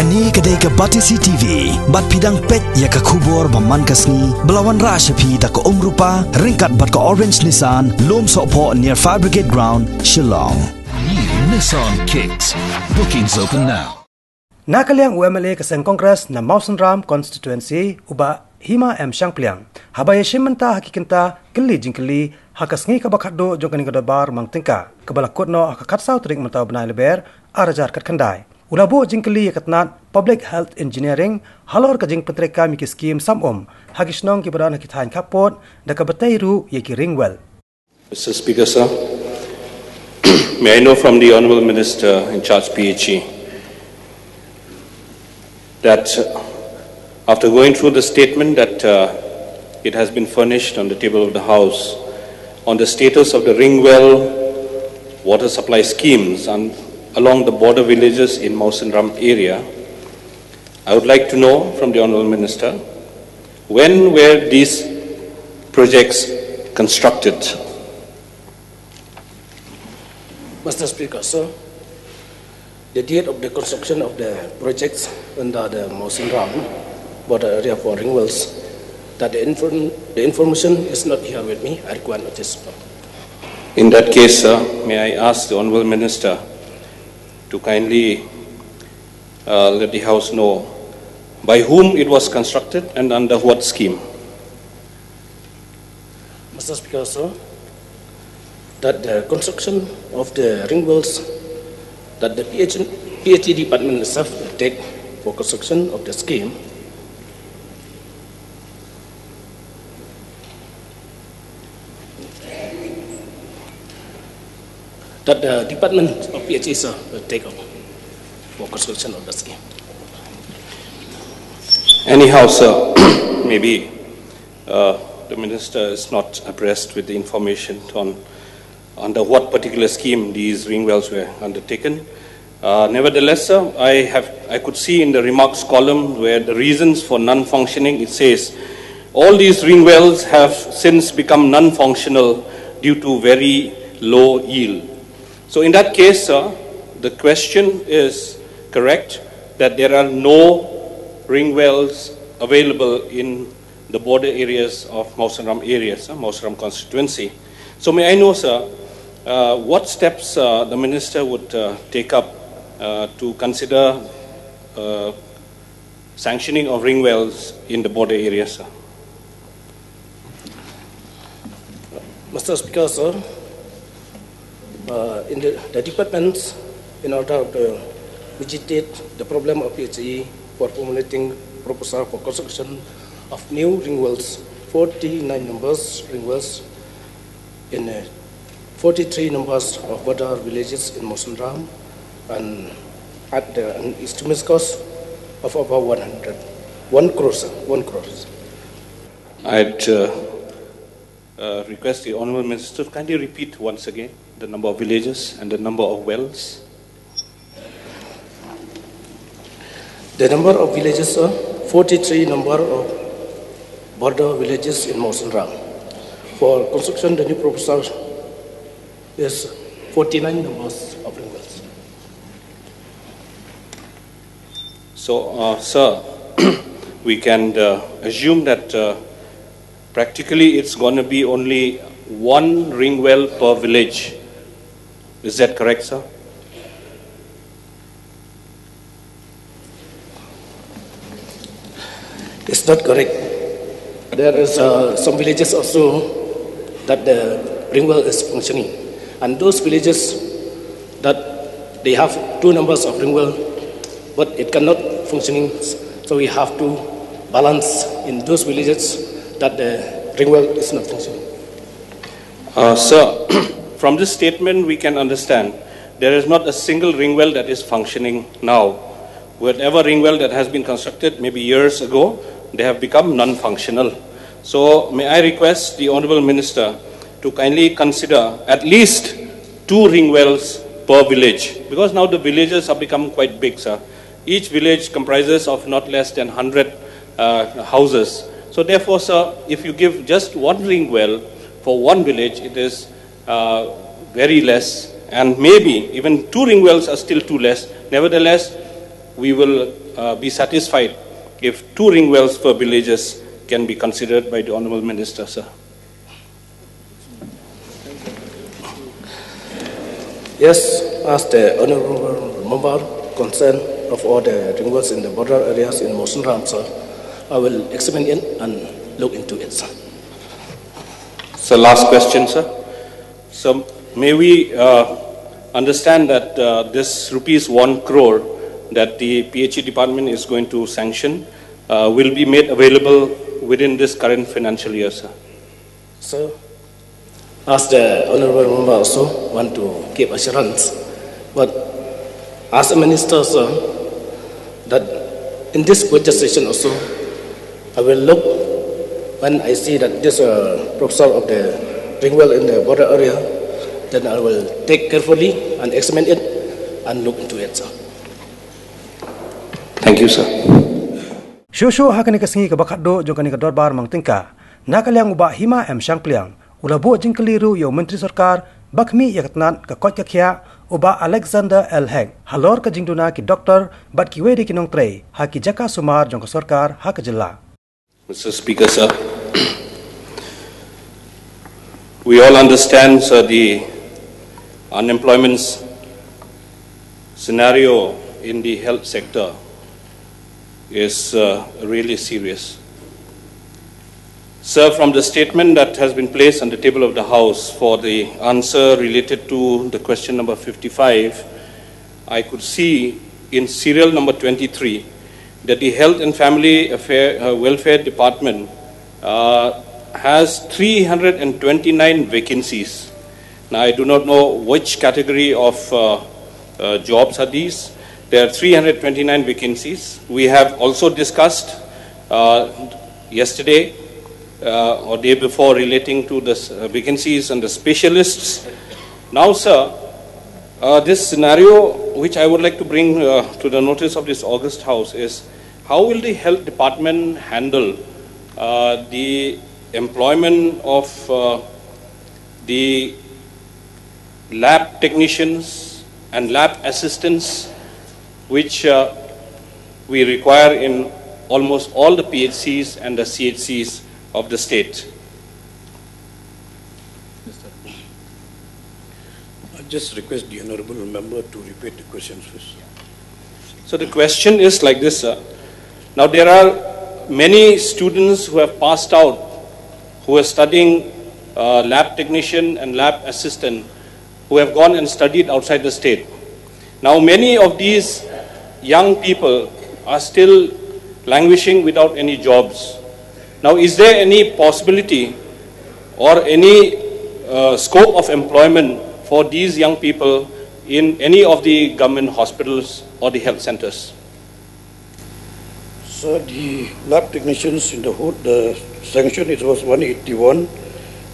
Kani kadai ka Batisi TV, bat pidang pet ya ka kubor baman kasni, belawan ra shapi ta ka umrupa, ringkat bat ka Orange Nissan, lom sopo near Fire Brigade Ground, Shillong. New Nissan Kicks. Bookings open now. Nakaliang UMLA kaseng Kongres na Mausan Ram constituency uba hima M Shang Pliang. Habaya shimanta hakikinta kili jingkili hakas ngi kabakat do jongkani kadabar mang tingka. Kabala kutno hakakat saw trik mantau benai leber arajar kat kandai. Ulabu jingkili yakatnat Public Health Engineering halor ka jing pentreka miki skim samom hagisnong ki badan hakitain kapot da kabatai ru yeki ringwell. Mr. Speaker, sir, may I know from the Honourable Minister in charge PHE that uh, after going through the statement that uh, it has been furnished on the table of the House on the status of the Ringwell water supply schemes and along the border villages in Mawsynram area, I would like to know from the Honourable Minister when were these projects constructed? Mr. Speaker, sir, the date of the construction of the projects under the Round border area for Ringwells, that the, inform- the information is not here with me. I require notice. In that case, sir, may I ask the Honourable Minister to kindly uh, let the House know by whom it was constructed and under what scheme? Mr. Speaker, sir, that the construction of the Ringwells, that the PH- PHE department itself take for construction of the scheme that the Department of PHE sir, will take up for construction of the scheme. Anyhow, sir, maybe uh, the Minister is not abreast with the information on under what particular scheme these ring wells were undertaken. Uh, nevertheless, sir, I, have, I could see in the remarks column where the reasons for non-functioning, it says, all these ring wells have since become non-functional due to very low yield. So in that case, sir, the question is correct that there are no ring wells available in the border areas of Mawsynram areas, uh, Mawsynram constituency. So may I know, sir, uh, what steps uh, the minister would uh, take up uh, to consider uh, sanctioning of ring wells in the border areas, sir? Mr. Speaker, sir, in the, the departments, in order to vegetate the problem of PHE for formulating proposal for construction of new ring wells, 49 numbers ring in uh, 43 numbers of border villages in Mawsynram and at the, an estimate cost of about 100, one crore, one crore. I'd uh, uh, request the Honourable Minister kindly repeat once again the number of villages and the number of wells. The number of villages, sir, 43 number of border villages in Mawsynram. For construction, the new proposal is 49 numbers of wells. So, uh, sir, we can uh, assume that uh, practically it's going to be only one ring well per village. Is that correct, sir? It's not correct. There is uh, some villages also that the ring well is functioning. And those villages that they have two numbers of ring well, but it cannot functioning. So we have to balance in those villages that the ring well is not functioning. Uh, sir, from this statement we can understand there is not a single ring well that is functioning now. Whatever ring well that has been constructed maybe years ago, they have become non-functional. So may I request the Honourable Minister to kindly consider at least two ring wells per village because now the villages have become quite big, sir. Each village comprises of not less than 100 uh, houses. So therefore, sir, if you give just one ring well for one village, it is uh, very less, and maybe even two ring wells are still too less. Nevertheless, we will uh, be satisfied if two ring wells for villages can be considered by the Honorable Minister, sir. Yes, as the honorable member concerned of all the ring wells in the border areas in Mawsynram, sir, I will examine it and look into it, sir. So last question, sir. So may we uh, understand that uh, this rupees 1 crore that the PHE department is going to sanction uh, will be made available within this current financial year, sir? So, as the honorable member also want to give assurance, but as a minister, sir, that in this budget session also, I will look when I see that this uh, proposal of the ring well in the border area, then I will take carefully and examine it and look into it, sir. Thank you, sir. Shushu hakani kasingi ka bakat do jong kani ka dor bar mang tingka. Nakalyang uba hima em syang pliang. Ula bo jing keliru yo menteri sarkar bakmi yakatnan ka kot ka kya uba Alexander L. Heng. Halor ka jingduna ki doktor bat ki wedi kinong trei haki jaka sumar jong ka sarkar hak jilla. Mr. Speaker, sir. We all understand, sir, the unemployment scenario in the health sector is uh, really serious. Sir, from the statement that has been placed on the table of the House for the answer related to the question number 55, I could see in serial number 23 that the Health and Family Affair, uh, Welfare Department uh, has 329 vacancies. Now, I do not know which category of uh, uh jobs are these. There are 329 vacancies. We have also discussed uh, yesterday uh, or day before relating to the uh, vacancies and the specialists. Now, sir, uh, this scenario which I would like to bring to the notice of this August House is how will the health department handle the employment of uh, the lab technicians and lab assistants which uh, we require in almost all the PHCs and the CHCs of the state. I just request the honorable member to repeat the questions first. So the question is like this, sir. Now there are many students who have passed out who are studying uh, lab technician and lab assistant who have gone and studied outside the state. Now many of these young people are still languishing without any jobs. Now, is there any possibility or any uh, scope of employment for these young people in any of the government hospitals or the health centers? So the lab technicians in the whole, the sanction it was 181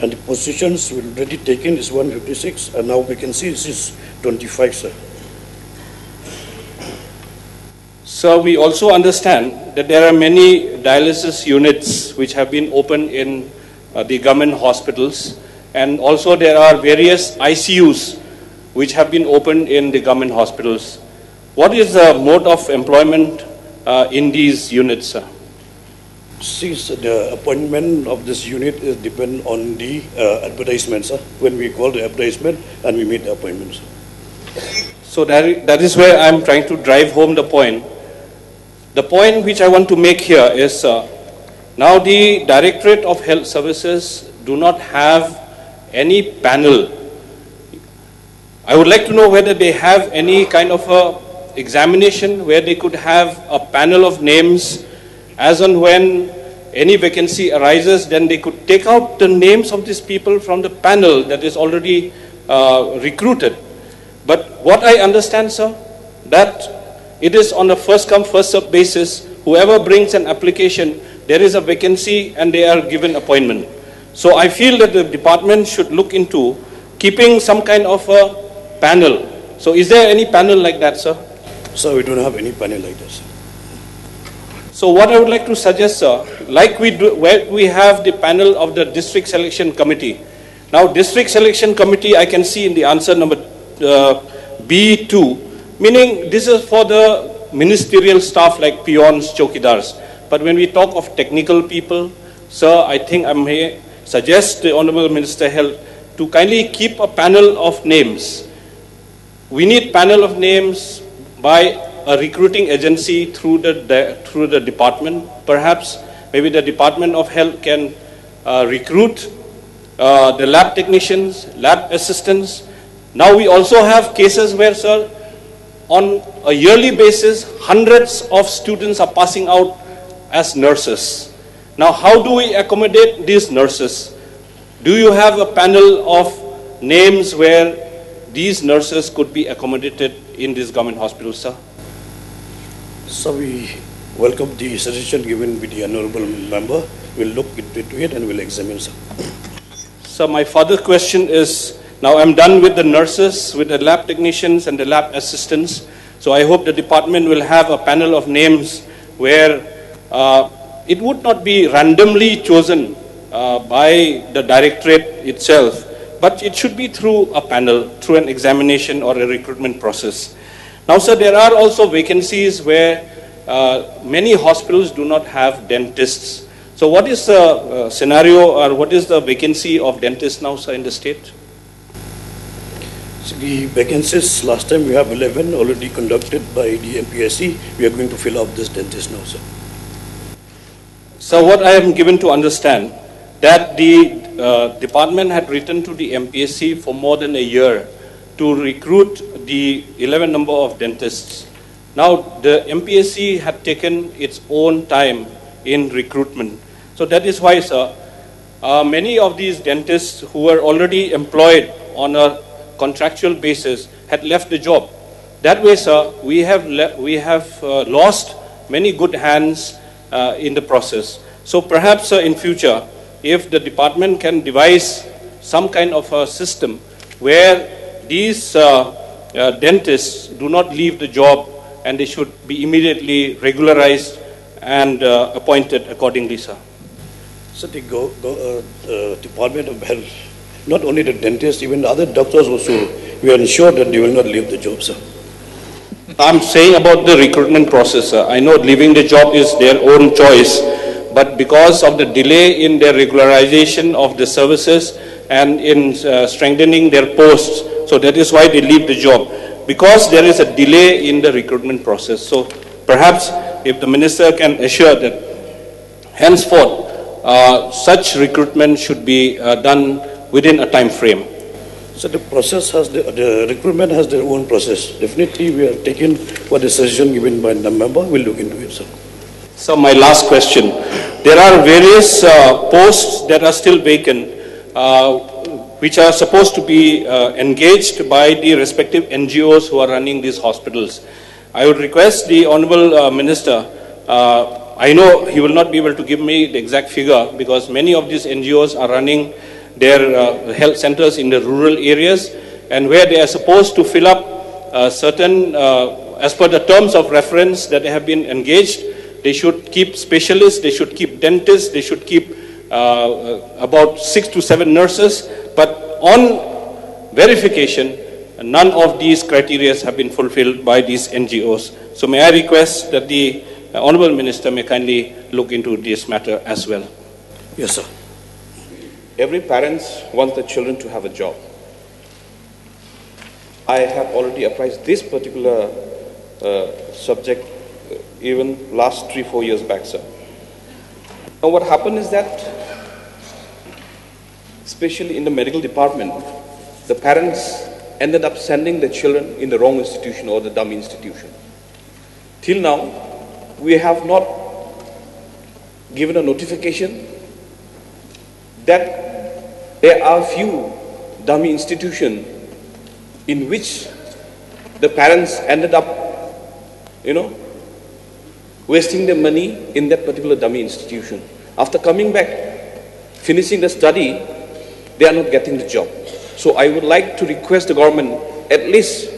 and the positions already taken is 156 and now we can see this is 25 sir. So we also understand that there are many dialysis units which have been opened in uh, the government hospitals and also there are various ICUs which have been opened in the government hospitals. What is the mode of employment in these units? Sir? Since the appointment of this unit is depend on the uh, advertisement, sir. When we call the advertisement and we meet the appointments. So that, that is where I'm trying to drive home the point the point which I want to make here is uh, now the Directorate of Health Services do not have any panel. I would like to know whether they have any kind of a examination where they could have a panel of names as and when any vacancy arises, then they could take out the names of these people from the panel that is already uh, recruited. But what I understand, sir, that it is on a first come, first served basis. Whoever brings an application, there is a vacancy and they are given appointment. So I feel that the department should look into keeping some kind of a panel. So is there any panel like that, sir? So we don't have any panel like this. So what I would like to suggest, sir, like we do, where we have the panel of the district selection committee. Now, district selection committee, I can see in the answer number uh, B2, meaning this is for the ministerial staff like peons, chokidars. But when we talk of technical people, sir, I think I may suggest the Honorable Minister Health to kindly keep a panel of names. We need panel of names by a recruiting agency through the, through the department. Perhaps maybe the Department of Health can uh, recruit uh, the lab technicians, lab assistants. Now we also have cases where, sir, on a yearly basis, hundreds of students are passing out as nurses. Now, how do we accommodate these nurses? Do you have a panel of names where these nurses could be accommodated in these government hospitals, sir? So we welcome the suggestion given by the honorable member. We'll look into it and we'll examine, sir. So my further question is, now I'm done with the nurses, with the lab technicians and the lab assistants. So I hope the department will have a panel of names where uh, it would not be randomly chosen uh, by the directorate itself, but it should be through a panel, through an examination or a recruitment process. Now, sir, there are also vacancies where uh, many hospitals do not have dentists. So what is the uh, scenario or what is the vacancy of dentists now, sir, in the state? So the vacancies, last time we have 11 already conducted by the MPSC. We are going to fill up this dentist now, sir. So what I am given to understand that the uh, department had written to the MPSC for more than a year to recruit the 11 number of dentists. Now the MPSC had taken its own time in recruitment. So that is why, sir, uh, many of these dentists who were already employed on a contractual basis had left the job. That way, sir, we have, we have uh, lost many good hands uh, in the process. So perhaps uh, in future, if the department can devise some kind of a system where these uh, uh, dentists do not leave the job and they should be immediately regularized and uh, appointed accordingly, sir. So the go, go, uh, Department of Health, not only the dentists, even the other doctors also, we are ensured that they will not leave the job, sir. I'm saying about the recruitment process, sir. I know leaving the job is their own choice, but because of the delay in their regularization of the services and in uh, strengthening their posts, so that is why they leave the job. Because there is a delay in the recruitment process. So perhaps if the minister can assure that henceforth uh, such recruitment should be uh, done within a time frame. So the process has, the, the recruitment has their own process. Definitely we are taking what the suggestion given by the member, we'll look into it, sir. So my last question. There are various uh, posts that are still vacant, uh, which are supposed to be uh, engaged by the respective NGOs who are running these hospitals. I would request the Honorable uh, Minister, uh, I know he will not be able to give me the exact figure because many of these NGOs are running their uh, health centers in the rural areas and where they are supposed to fill up certain, as per the terms of reference that they have been engaged, they should keep specialists, they should keep dentists, they should keep uh, about six to seven nurses. But on verification, none of these criteria have been fulfilled by these NGOs. So may I request that the uh, Honorable Minister may kindly look into this matter as well. Yes, sir. Every parent wants the children to have a job. I have already apprised this particular uh, subject even last three, four years back, sir. Now what happened is that, especially in the medical department, the parents ended up sending their children in the wrong institution or the dummy institution. Till now, we have not given a notification that there are few dummy institutions in which the parents ended up, you know, wasting their money in that particular dummy institution. After coming back, finishing the study, they are not getting the job. So I would like to request the government at least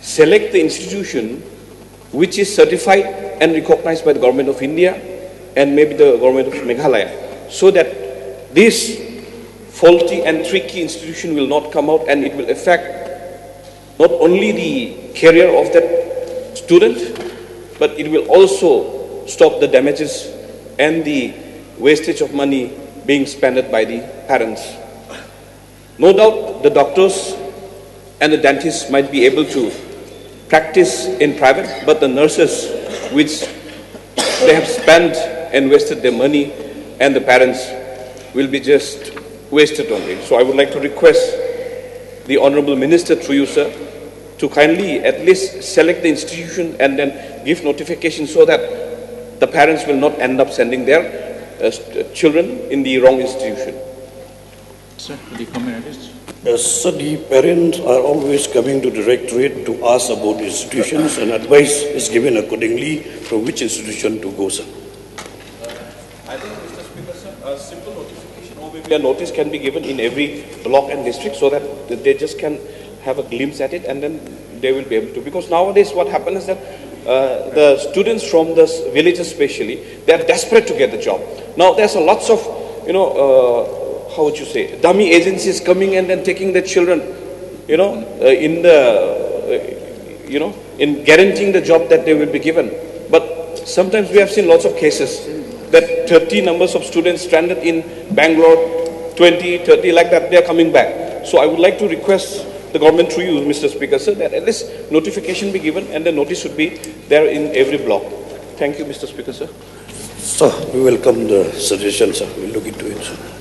select the institution which is certified and recognized by the government of India and maybe the government of Meghalaya so that this faulty and tricky institution will not come out and it will affect not only the career of that student, but it will also stop the damages and the wastage of money being spent by the parents. No doubt the doctors and the dentists might be able to practice in private, but the nurses, which they have spent and wasted their money, and the parents will be just wasted only. So I would like to request the Honorable Minister through you, sir, to kindly at least select the institution and then give notification so that the parents will not end up sending their uh, st- children in the wrong institution. Sir, will you comment on this? Yes, so the parents are always coming to the directorate to ask about institutions and advice is given accordingly from which institution to go, sir. I think, Mr. Speaker, sir, a simple notification or maybe a notice can be given in every block and district so that they just can have a glimpse at it and then they will be able to. Because nowadays what happens is that uh, the students from the villages especially, they are desperate to get the job. Now there's a lots of, you know, uh, how would you say, dummy agencies coming and then taking the children, you know, uh, in the, uh, you know, in guaranteeing the job that they will be given. But sometimes we have seen lots of cases that 30 numbers of students stranded in Bangalore, 20, 30, like that, they are coming back. So I would like to request the government through you, Mr. Speaker, sir, that at least notification be given and the notice should be there in every block. Thank you, Mr. Speaker, sir. So we welcome the suggestion, sir. We'll look into it, sir.